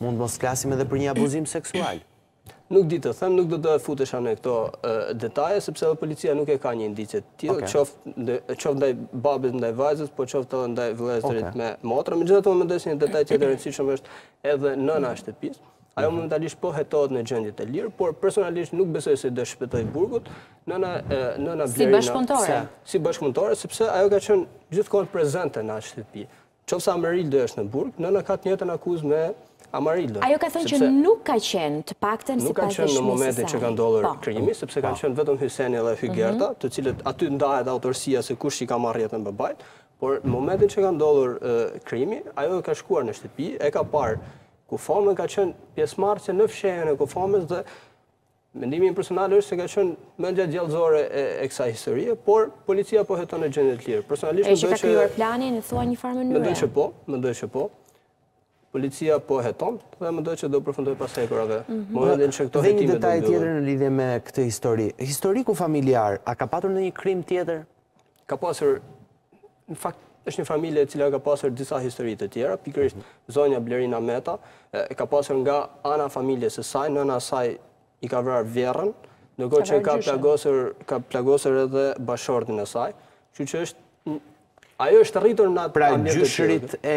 Mund mos flasim edhe për një abuzim seksual. Nuk di të them, nuk do të futesha në këto detaje, sepse edhe policia nuk e ka një indicie të tillë, qoftë ndaj babait ndaj vajzës, po qoftë edhe ndaj vëllezërit me motrën. Megjithatë më mbetet një detaj që i rëndësishëm është edhe nëna e shtëpisë. Ajo momentalisht po hetohet në gjendje të lirë, por personalisht nuk besoj se do i shpëtojë burgut, nëna Blerina... Si bashkëpunëtore? Si bashkëpunëtore, sepse ajo ka qenë gjithë kohën prezente në atë shtëpi. Qoftë se Amarildo është në burg, nëna ka të njëjtën akuzë me Amarildon. Ajo ka thënë që nuk ka qenë, të paktën sipas dëshmisë së saj. Nuk ka qenë në momentin që ka ndodhur po. krimi, sepse kanë po. qenë vetëm Hyseni dhe Hygerta, mhm. të cilët aty ndahet autorësia se kush i ka marrë jetën babait, por në momentin që ka ndodhur krimi, ajo ka shkuar në shtëpi, e ka parë kufomën, ka qenë pjesëmarrëse në fshehjen e kufomës dhe Mendimi im personal është se ka qenë mendja djallëzore e, e kësaj historie, por policia po heton në gjendje të lirë. Personalisht mendoj që... Është ka krijuar planin, thua një farë mënyre? Mendoj që po, mendoj që po, policia po heton dhe mendoj që do përfundojë pas hekurave. Mhm. Në vijim janë këto hetime. Dhe një detaj tjetër në lidhje me këtë histori. Historiku familjar, a ka patur ndonjë krim tjetër? Ka pasur, në fakt, është një familje e cila ka pasur disa histori të tjera, pikërisht mhm. zonja Blerina Meta, ka pasur nga ana familjes së saj, nëna e saj i ka vrarë vjerrën, ndërkohë që ka plagosur ka plagosur edhe bashkëshortin e saj, kështu që është ajo është rritur në atë pra gjyshërit e